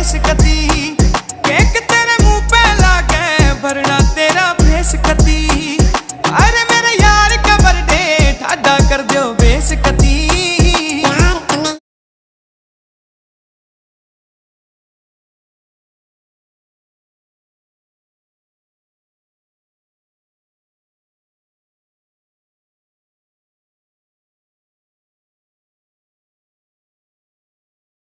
esse cadinho